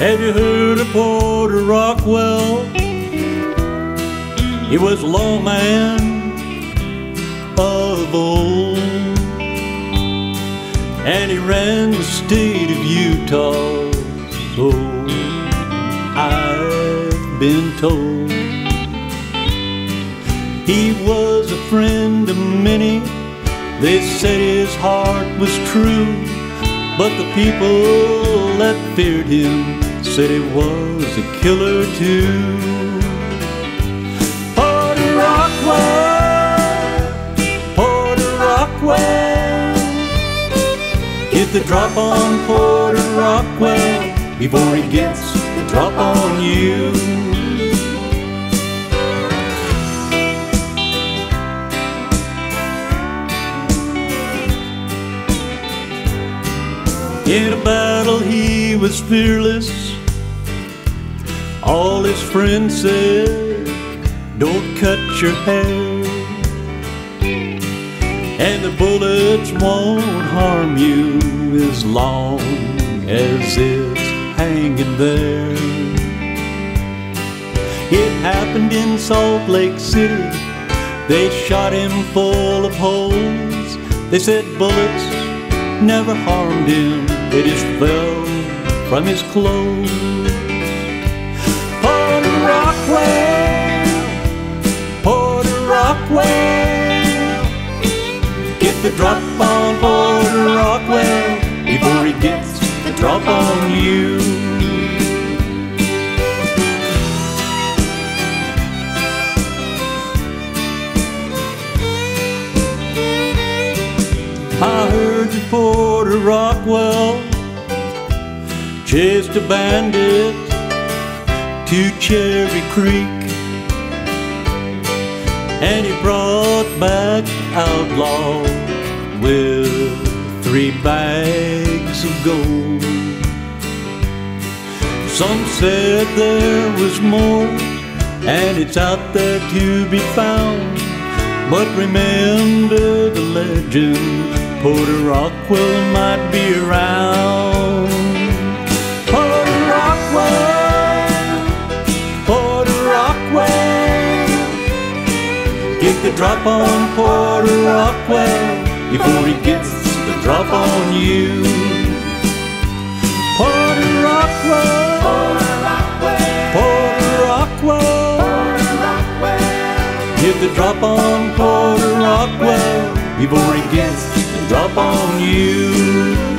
Have you heard of Porter Rockwell? He was a lawman of old, and he ran the state of Utah. So I've been told. He was a friend of many. They said his heart was true, but the people that feared him said he was a killer too. Porter Rockwell, Porter Rockwell, get the drop on Porter Rockwell before he gets the drop on you. In a battle he was fearless. All his friends said, don't cut your hair. And the bullets won't harm you as long as it's hanging there. It happened in Salt Lake City. They shot him full of holes. They said bullets never harmed him, they just fell from his clothes. Porter Rockwell, Porter Rockwell, get the drop on Porter Rockwell before he gets the drop on you. I heard that Porter Rockwell chased a bandit to Cherry Creek, and he brought back outlaw with three bags of gold. Some said there was more, and it's out there to be found. But remember the legend, Porter Rockwell might be around. The drop on Porter Rockwell before he gets the drop on you. Porter Rockwell, Porter Rockwell. Get the drop on Porter Rockwell before he gets the drop on you.